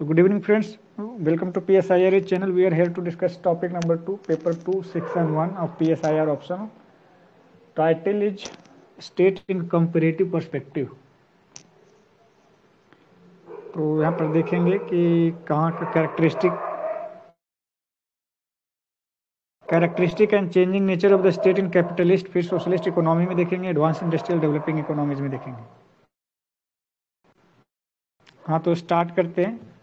So good evening friends, welcome to PSIRA channel. We are here to discuss topic number 2, paper 2, section 1 of PSIR option. Title is State in Comparative Perspective. तो यहाँ पर देखेंगे कि कहाँ का characteristic characteristic and changing nature of the state in capitalist फिर socialist economy में देखेंगे एडवांस इंडस्ट्रियल डेवलपिंग इकोनॉमीज में देखेंगे हाँ तो स्टार्ट करते हैं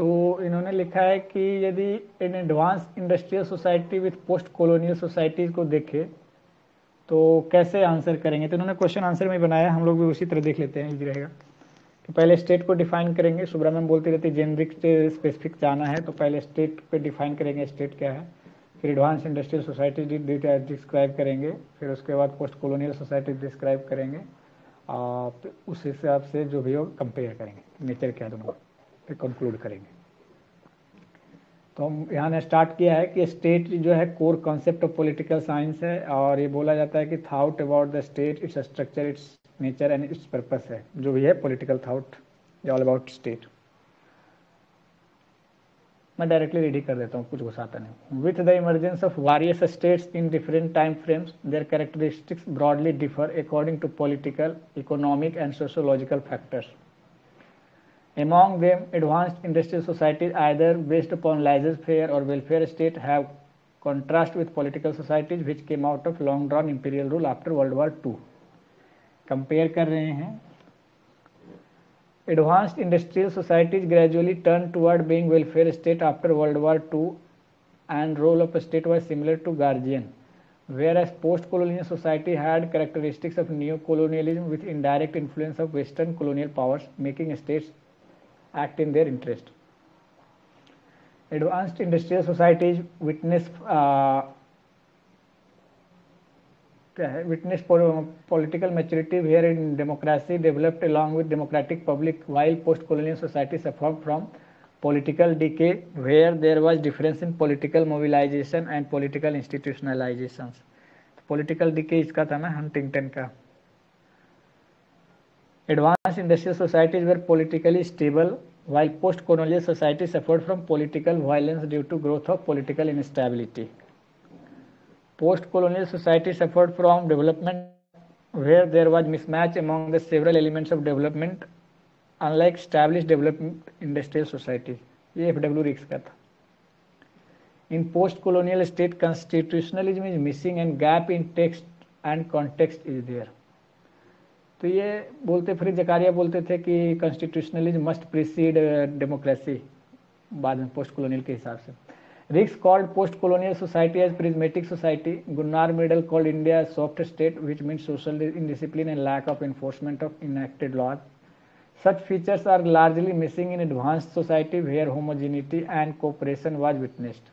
तो इन्होंने लिखा है कि यदि इन advance industrial society with post colonial societies को देखे तो कैसे आंसर करेंगे? तो इन्होंने क्वेश्चन आंसर में बनाया हम लोग भी उसी तरह देख लेते हैं इजी रहेगा। तो पहले स्टेट को डिफाइन करेंगे सुब्रा मैम बोलती रहती जेनरिक स्पेसिफिक जाना है तो पहले स्टेट पे डिफाइन करेंगे स्टेट क्या है। फिर एडवांस इंडस्ट्रियल सोसाइटी डिस्क्राइब करेंगे, फिर उसके बाद पोस्ट कॉलोनियल सोसाइटी डिस्क्राइब करेंगे और उस हिसाब से जो भी हो कंपेयर करेंगे। नेचर क्या दोनों फिर कंक्लूड करेंगे। तो हम यहाँ ने स्टार्ट किया है कि स्टेट जो है core concept of political science है और ये बोला जाता है कि thought about the state its structure its nature and its purpose है, जो भी है political thought all about state मैं डायरेक्टली रेडी कर देता हूँ, कुछ घुसाता नहीं with the emergence of various states in different time frames their characteristics broadly differ according to political economic and sociological factors Among them, advanced industrial societies, either based upon laissez-faire or welfare state, have contrast with political societies which came out of long-drawn imperial rule after World War II. Compare कर रहे हैं Advanced industrial societies gradually turned toward being welfare state after World War II and role of state was similar to guardian. Whereas post-colonial society had characteristics of neo-colonialism with indirect influence of Western colonial powers, making states act in their interest. Advanced industrial societies witness uh, witness political maturity wherein democracy developed along with democratic public while post-colonial society suffered from political decay where there was difference in political mobilization and political institutionalizations. Political decay इसका था ना Huntington का Advanced industrial societies were politically stable, while post-colonial societies suffered from political violence due to growth of political instability. Post-colonial society suffered from development where there was mismatch among the several elements of development, unlike established development industrial society. ये F W रिक्स का था इन post colonial state constitutionalism is missing and gap in text and context is there तो ये बोलते, फिर जकारिया बोलते थे कि कॉन्स्टिट्यूशनलिज्म मस्ट प्रिसीड डेमोक्रेसी बाद में पोस्ट कॉलोनियल के हिसाब से। Riggs called post colonial society as prismatic society Gunnar Myrdal called India soft state which mean social indiscipline and lack of enforcement of enacted laws such features are largely missing in advanced society where homogeneity and cooperation was witnessed.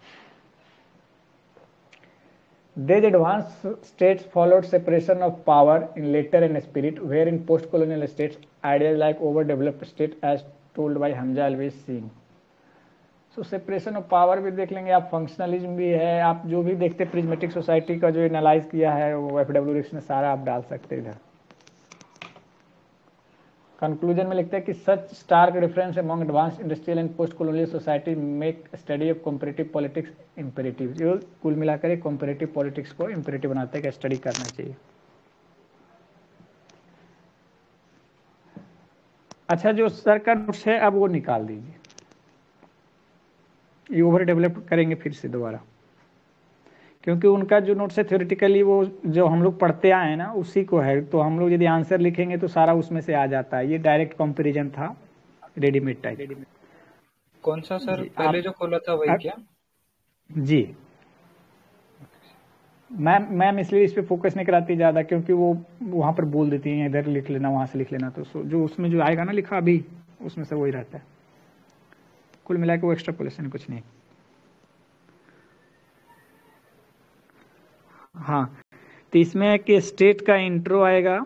These advanced states followed separation of power in letter and spirit, where in post-colonial states, ideas like overdeveloped state as told by Hamza always Singh. So separation of power भी देख लेंगे आप functionalism भी है आप जो भी देखते प्रिज्मेटिक सोसाइटी का जो एनालाइज किया है वो एफ़ डब्ल्यू में सारा आप डाल सकते हैं इधर कंक्लूजन में लिखते हैं कि such stark difference among advance industrial and post colonial society make study of comparative politics imperative जो कुल मिलाकर कॉम्परेटिव पॉलिटिक्स को इम्पेरेटिव बनाते हैं कि स्टडी करना चाहिए। अच्छा जो सर का नोट्स है, अब वो निकाल दीजिए। ये ओवर डेवलप करेंगे फिर से दोबारा। क्योंकि उनका जो नोट्स है थ्योरेटिकली वो जो हम लोग पढ़ते आए हैं ना उसी को है। तो हम लोग यदि आंसर लिखेंगे तो सारा उसमें से आ जाता है। ये डायरेक्ट कंपेरिजन था रेडीमेड टाइप कौन सा सर? पहले जो खोला था वही क्या? जी। मैम मैम इसलिए इस पे फोकस नहीं कराती ज़्यादा क्योंकि वो वहाँ पर बोल देती हैं इधर लिख लेना वहाँ से लिख लेना। तो जो उसमें जो आएगा ना लिखा अभी उसमें से वही रहता है। कुल मिला के वो एक्स्ट्रा पोलेशन कुछ नहीं। हाँ। तो इसमें है कि स्टेट का इंट्रो आएगा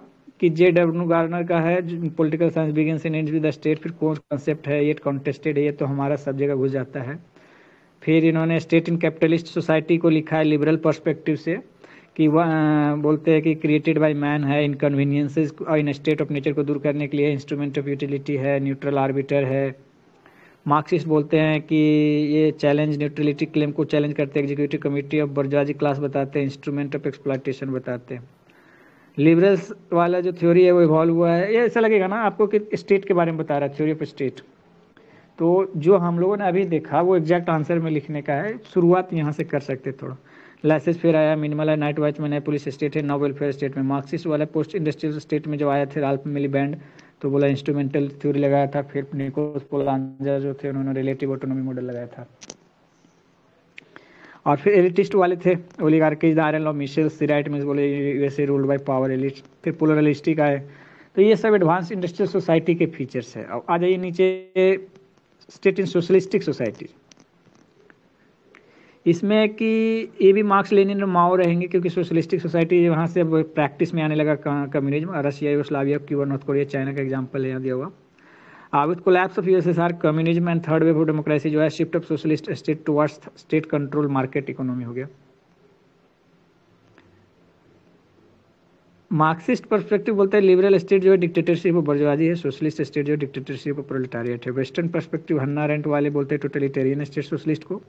कि जे डब्ल्यू गार्नर का है political science begins in with the state फिर कौन कॉन्सेप्ट है ये कॉन्टेस्टेड है, ये तो हमारा सब जगह घुस जाता है। फिर इन्होंने स्टेट इन कैपिटलिस्ट सोसाइटी को लिखा है लिबरल पर्सपेक्टिव से, कि वह बोलते हैं कि क्रिएटेड बाय मैन है inconveniences in state of nature को दूर करने के लिए इंस्ट्रूमेंट ऑफ़ यूटिलिटी है न्यूट्रल आर्बिटर है। मार्क्सिस्ट बोलते हैं कि ये चैलेंज न्यूट्रलिटी क्लेम को चैलेंज करते हैं executive committee of bourgeoisie class बताते हैं इंस्ट्रूमेंट ऑफ़ एक्सप्लाइटेशन बताते हैं। लिबरल्स वाला जो थ्योरी है, वो इवॉल्व हुआ है। ये ऐसा लगेगा ना, आपको कि स्टेट के बारे में बता रहा है थ्योरी ऑफ़ स्टेट तो जो हम लोगों ने अभी देखा, वो एग्जैक्ट आंसर में लिखने का है, शुरुआत यहाँ से कर सकते थोड़ा। लाइसेंस फिर आया मिनिमल है नाइट वॉचमैन है पुलिस स्टेट है नौ वेलफेयर स्टेट में। मार्क्सिस्ट वाला पोस्ट इंडस्ट्रियल स्टेट में जो आया थे राल्फ मिली बैंड तो बोला इंस्ट्रूमेंटल थ्योरी लगाया था, फिर निकोस पोलांजा जो थे, उन्होंने रिलेटिव ऑटोनोमी मॉडल लगाया था। और फिर एलिटिस्ट वाले थे oligarchies iron law Michels C Wright means बोले USA ruled by power elite फिर पोलरलिस्टिक आए। तो ये सब एडवांस इंडस्ट्रियल सोसाइटी के फीचर्स है। अब आ जाइए नीचे स्टेट इन सोशलिस्टिक सोसाइटी इसमें कि ये भी मार्क्स लेनिन और माओ रहेंगे क्योंकि सोशलिस्टिक सोसाइटी वहाँ से अब प्रैक्टिस में आने लगा communism Russia Yugoslavia Cuba North Korea China का एग्ज़ाम्पल यहाँ दिया हुआ। With collapse of USSR communism and third wave of democracy जो है shift of socialist state towards state control market economy हो गया। मार्क्सिस्ट परस्पेक्टिव बोलते हैं लिबरल स्टेट जो है डिक्टेटरशिप और बर्जवाजी है सोशलिस्ट स्टेट जो है डिक्टेटरशिप और प्रोलेटारिएट है। वेस्टर्न परस्पेक्टिव हन्ना रेंट वाले बोलते हैं टोटलिटेरियन स्टेट सोशलिस्ट को।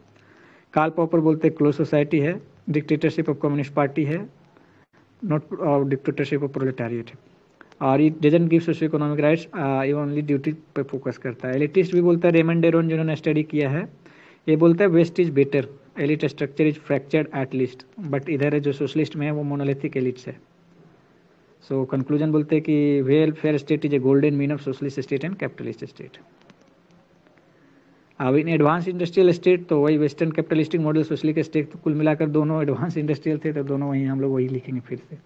काल पॉपर बोलते हैं क्लोज सोसाइटी है डिक्टेटरशिप ऑफ़ कम्युनिस्ट पार्टी है नॉट डिक्टेटरशिप ऑफ़ प्रोलेटारिएट है. और it doesn't give socio economic rights ये ओनली ड्यूटी पे फोकस करता है। एलिटिस्ट भी बोलता है रेमन डेरोन जिन्होंने स्टडी किया है, ये बोलता है west is better elite structure is fractured at least but इधर है जो सोशलिस्ट में है, वो मोनोलिथिक एलिट्स है. सो कंक्लूजन बोलते हैं कि welfare state is a golden mean of socialist state and capitalist state अब इन एडवांस इंडस्ट्रियल स्टेट तो वही western capitalistic model socialist state तो कुल मिलाकर दोनों एडवांस इंडस्ट्रियल थे तो दोनों वहीं हम लोग वही लिखेंगे फिर से।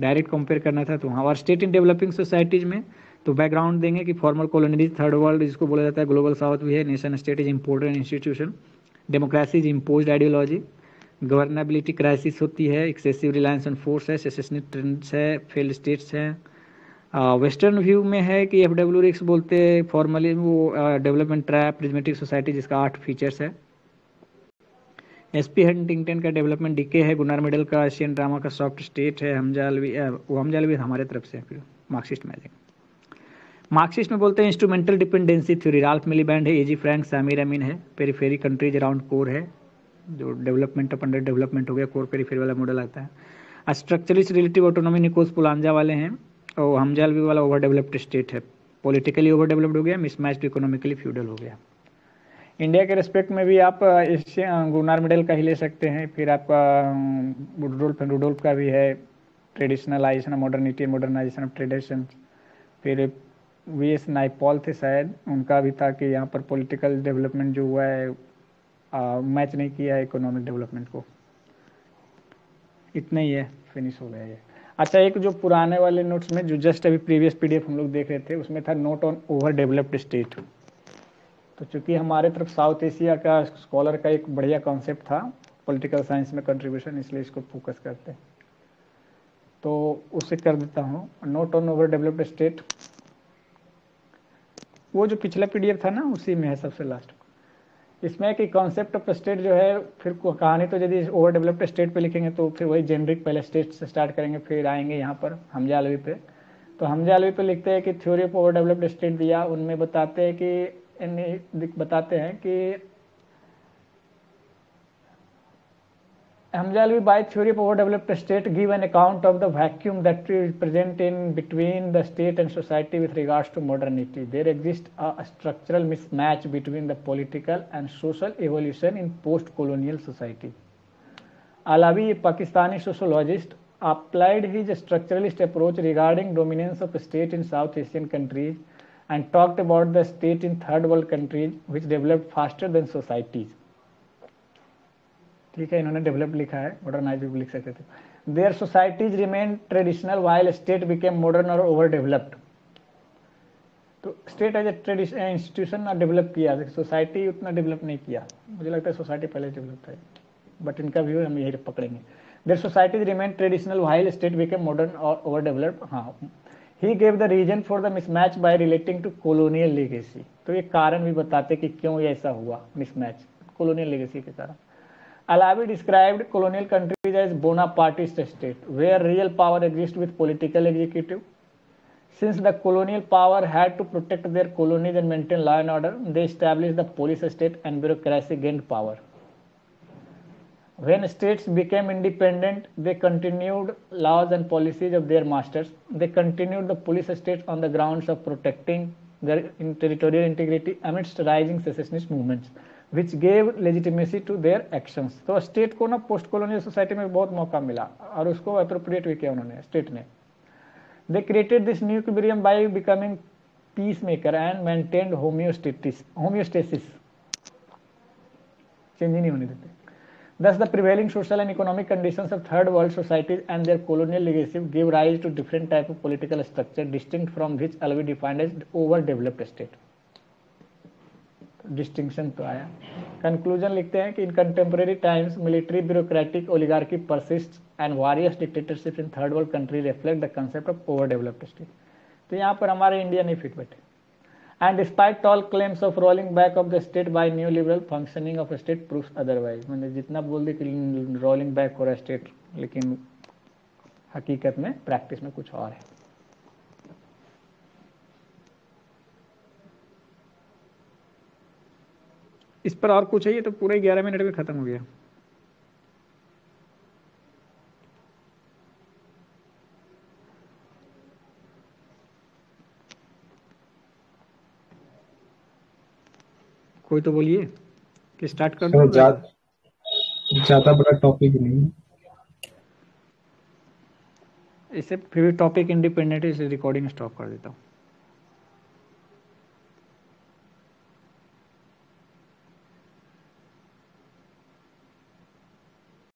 डायरेक्ट कंपेयर करना था तो वहाँ। और स्टेट इन डेवलपिंग सोसाइटीज़ में तो बैकग्राउंड देंगे कि फॉर्मल कॉलोनीज थर्ड वर्ल्ड जिसको बोला जाता है ग्लोबल साउथ भी है nation state is important institution democracy is impose ideology governability crisis होती है एक्सेसिव रिलायंस ऑन फोर्स है ट्रेंड्स है फेल्ड स्टेट्स हैं। वेस्टर्न व्यू में है कि एफ़ डब्ल्यू रिक्स बोलते हैं फॉर्मली वो डेवलपमेंट ट्रैप प्रिजमेटिक सोसाइटी जिसका आठ फीचर्स है। एस पी हंटिंगटन का डेवलपमेंट डीके है गुनार मेडल का एशियन ड्रामा का सॉफ्ट स्टेट है हमजालवी हमजालवी हमारे तरफ़ से फिर मार्क्सिस्ट मैजिक मार्क्सिस्ट में बोलते हैं instrumental dependency theory Ralph Miliband है एजी फ्रैंक सामिर अमीन है पेरीफेरी कंट्रीज़ अराउंड कोर है, जो डेवलपमेंट ऑफ़ अंडर डेवलपमेंट हो गया कोर पेरीफेरी वाला मॉडल आता है। Structuralist relative autonomy Nicos Poulantzas वाले हैं। और हमजालवी वाला ओवर डेवलप्ड स्टेट है। पॉलिटिकली ओवर डेवलप्ड हो गया मिसमैच्ड इकोनॉमिकली फ्यूडल हो गया। इंडिया के रिस्पेक्ट में भी आप इससे गुनार मेडल का ही ले सकते हैं। फिर आपका रुडोल्फ रुडोल्फ का भी है। Traditionalization modernity modernization of tradition फिर वी एस नाइपॉल थे शायद, उनका भी था कि यहाँ पर पॉलिटिकल डेवलपमेंट जो हुआ है मैच नहीं किया है इकोनॉमिक डेवलपमेंट को। इतना ही है फिनिश हो गया ये। अच्छा एक जो पुराने वाले नोट्स में जो जस्ट अभी प्रीवियस पीडीएफ हम लोग देख रहे थे, उसमें था note on over developed state तो चूँकि हमारे तरफ़ साउथ एशिया का स्कॉलर का एक बढ़िया कॉन्सेप्ट था पॉलिटिकल साइंस में कंट्रीब्यूशन इसलिए इसको फोकस करते तो उसे कर देता हूँ। Note on over developed state वो जो पिछला पीडीएफ था ना, उसी में है सबसे लास्ट इसमें कि कॉन्सेप्ट ऑफ़ स्टेट जो है, फिर कहानी तो यदि ओवर डेवलप्ड स्टेट पे लिखेंगे तो फिर वही जेनरिक पहले स्टेट से स्टार्ट करेंगे, फिर आएँगे यहाँ पर हमजा अलवी पे। तो हमजा अलवी पे लिखते हैं कि theory of over developed state दिया उनमें बताते हैं कि बताते हैं कि Hamjalvi by theory of overdeveloped state give an account of the vacuum that is present in between the state and society with regards to modernity. There exists a structural mismatch between the political and social evolution in post-colonial society. Alawi, a Pakistani sociologist, applied his structuralist approach regarding dominance of state in South Asian countries and talked about the state in third world countries which developed faster than societies. ठीक है, इन्होंने develop लिखा है modernise भी लिख सकते थे। Their societies remain traditional while state became modern और ओवर डेवलप्ड तो स्टेट एज ए इंस्टीट्यूशन ना डेवलप किया सोसाइटी उतना डेवलप नहीं किया। मुझे लगता है सोसाइटी पहले डेवलप था। बट इनका व्यू हम यही पकड़ेंगे। Their societies remain traditional while state became modern और ओवर डेवलप हाँ ही gave the reason for the mismatch by relating to colonial legacy तो ये कारण भी बताते कि क्यों ये ऐसा हुआ मिसमैच कोलोनियल लेगेसी के कारण। Alavi described colonial countries as Bonapartist state, where real power exists with political executive. Since the colonial power had to protect their colonies and maintain law and order, they established the police state and bureaucracy gained power. When states became independent, they continued laws and policies of their masters. They continued the police state on the grounds of protecting their territorial integrity amidst rising secessionist movements, which gave legitimacy to their action तो state को ना post colonial society में बहुत मौका मिला और उसको appropriate भी किया उन्होंने स्टेट ने। They created this new equilibrium by becoming peacemaker and maintained homeostasis homeostasis change नहीं होने देते। Thus the prevailing social and economic condition of third world societies and their colonial legacies give rise to different type of political structure distinct from which Alavi defined as overdeveloped state distinction तो आया। Conclusion लिखते हैं कि in contemporary times military bureaucratic oligarchy persist and various dictatorship in third world country reflect the concept of overdeveloped state तो यहाँ पर हमारे India नहीं फिट बैठे and despite all claims of rolling back of the state by new functioning functioning of state proof otherwise मैंने जितना बोल दी कि रोलिंग बैक हो रहा है स्टेट लेकिन हकीकत में प्रैक्टिस में कुछ और है। इस पर और कुछ है ये तो पूरे 11 मिनट में खत्म हो गया। कोई तो बोलिए कि स्टार्ट कर दो? ज़्यादा बड़ा टॉपिक नहीं इसे फिर टॉपिक इंडिपेंडेंट इसे रिकॉर्डिंग स्टॉप कर देता हूँ।